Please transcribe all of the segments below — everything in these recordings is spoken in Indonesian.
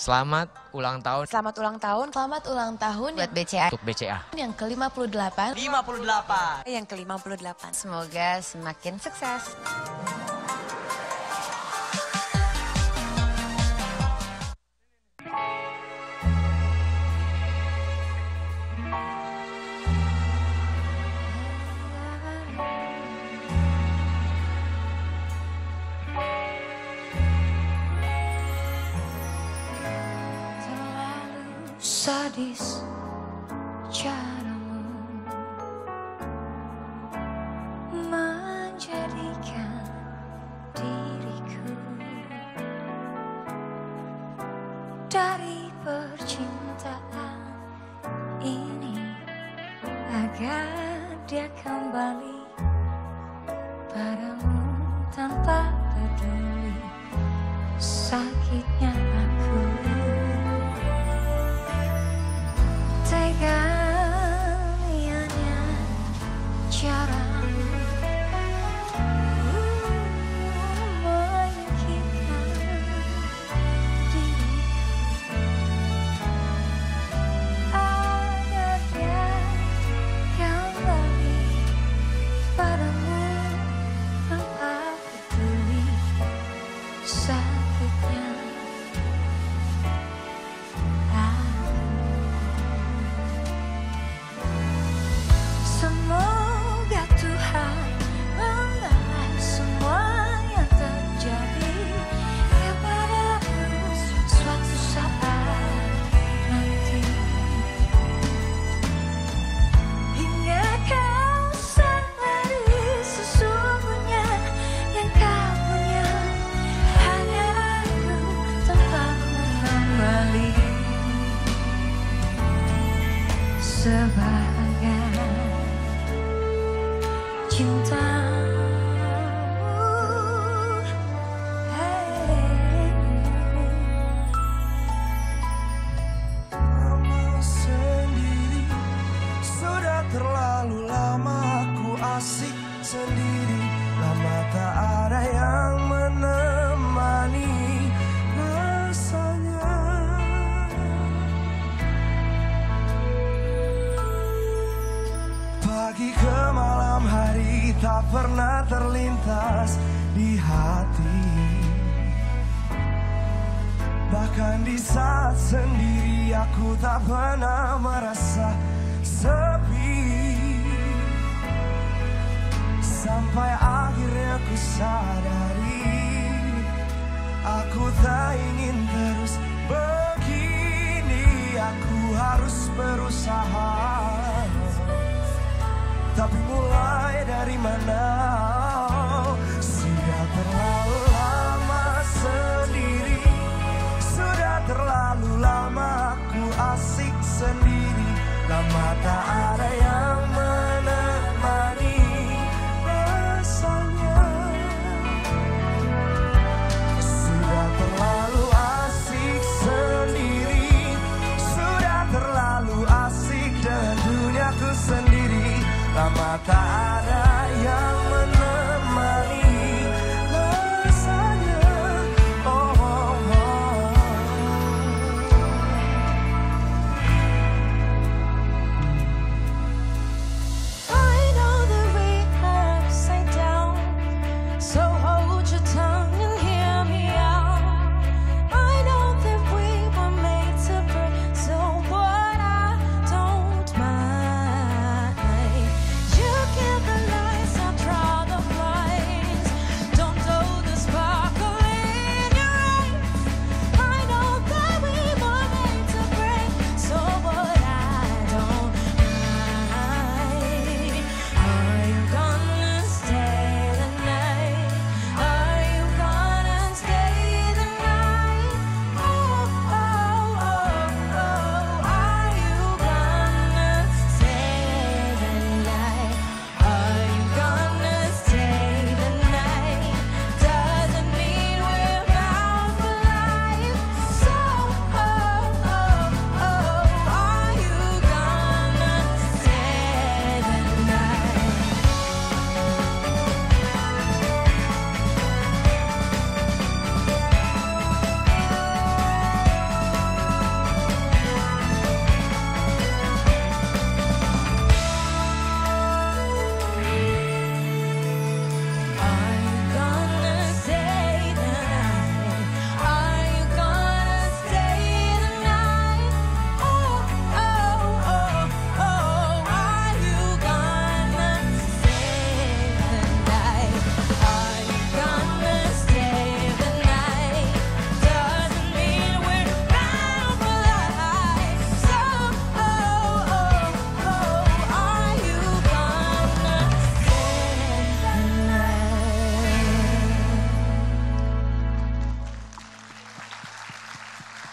Selamat ulang tahun Selamat ulang tahun. Selamat ulang tahun buat BCA untuk BCA. yang ke-58. 58. yang ke-58. Semoga semakin sukses. Sadis caramu menjadikan diriku dari percintaan ini agar dia kembali padamu tanpa peduli sakitnya sendiri lama tak ada yang menemani Pagi ke malam hari tak pernah terlintas di hati. Bahkan di saat sendiri aku tak pernah merasa sepi. Sampai akhirnya ku sadari Aku tak ingin terus begini. Aku harus berusaha Tapi mulai dari mana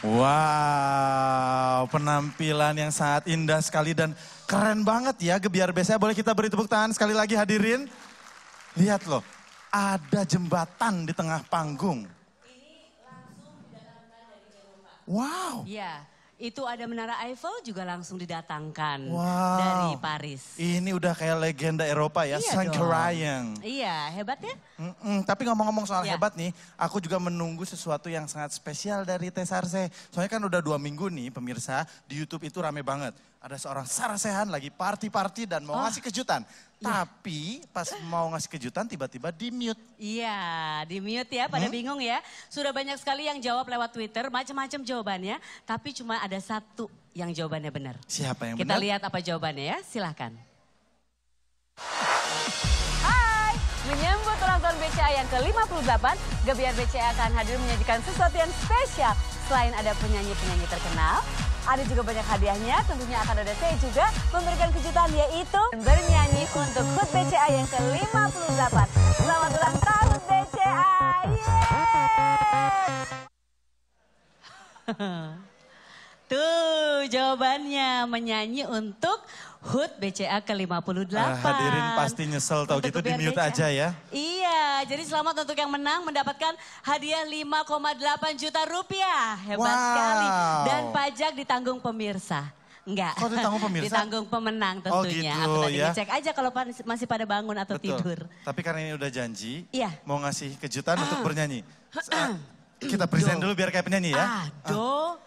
Wow, penampilan yang sangat indah sekali dan keren banget ya Gebiar Besa. Boleh kita beri tepuk tangan sekali lagi hadirin? Lihat loh, ada jembatan di tengah panggung. Wow, Iya, itu ada Menara Eiffel juga langsung didatangkan Wow. dari Paris. ini udah kayak legenda Eropa ya, Iya Sangkarayan. Iya, hebat ya? Mm-mm, tapi ngomong-ngomong soal Ya. hebat nih, aku juga menunggu sesuatu yang sangat spesial dari Teh Sarse. Soalnya kan udah dua minggu nih pemirsa, di Youtube itu rame banget. Ada seorang Sarsehan lagi party-party dan mau ngasih kejutan. Tapi pas mau ngasih kejutan tiba-tiba di mute. Iya, di mute ya, pada bingung ya. Sudah banyak sekali yang jawab lewat Twitter, macam-macam jawabannya. Tapi cuma ada satu yang jawabannya benar. Siapa yang Kita benar? lihat apa jawabannya ya, silahkan. Hai, menyambut ulang tahun BCA yang ke-58, Gebiar BCA akan hadir menyajikan sesuatu yang spesial. Selain ada penyanyi-penyanyi terkenal, ada juga banyak hadiahnya. Tentunya akan ada saya juga memberikan kejutan yaitu bernyanyi untuk HUT BCA yang ke-58. Selamat ulang tahun BCA! Tuh jawabannya menyanyi untuk HUT BCA ke-58. Ah, hadirin pasti nyesel tau gitu, di-mute BCA. aja ya. Iya, jadi selamat untuk yang menang mendapatkan hadiah 5,8 juta rupiah. Hebat Wow. sekali. Dan pajak ditanggung pemirsa. Enggak. Kok ditanggung pemirsa? ditanggung pemenang Oh, tentunya. gitu, Aku tadi ya. ngecek aja kalau masih pada bangun atau tidur. Tapi karena ini udah janji, Iya. mau ngasih kejutan untuk bernyanyi. Ah, Kita present dulu biar kayak penyanyi ya. Do,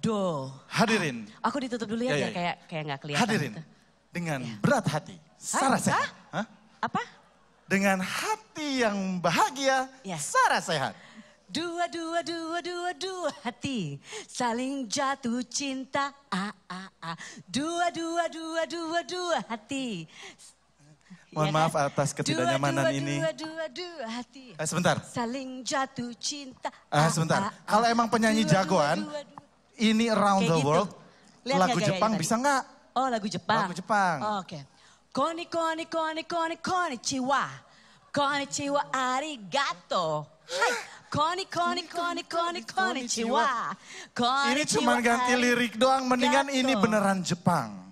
do. Hadirin, Aku ditutup dulu Ya, ya, ya, ya. kayak kayak nggak kelihatan. hadirin. gitu. Dengan berat hati, Sarah sehat. Hah? Apa? Dengan hati yang bahagia, Ya. Sarah sehat. Dua, dua, dua, dua, dua hati saling jatuh cinta. Ah, ah, ah. Dua, dua, dua, dua, dua hati. Mohon Iya maaf kan? atas ketidaknyamanan dua, ini. Dua, dua, dua hati. Eh, sebentar, Saling jatuh cinta. Ah, sebentar. Kalau emang penyanyi Dua, dua, jagoan, dua, dua. Ini around Kayak the gitu. world, Lihat lagu gayanya Jepang bisa nggak? Oh lagu Jepang. Lagu Jepang. Oh, Oke. Koni koni koni koni konnichiwa. Konnichiwa arigato. Hai. Koni koni koni koni konnichiwa. Ini cuma ganti lirik doang, mendingan ini beneran Jepang.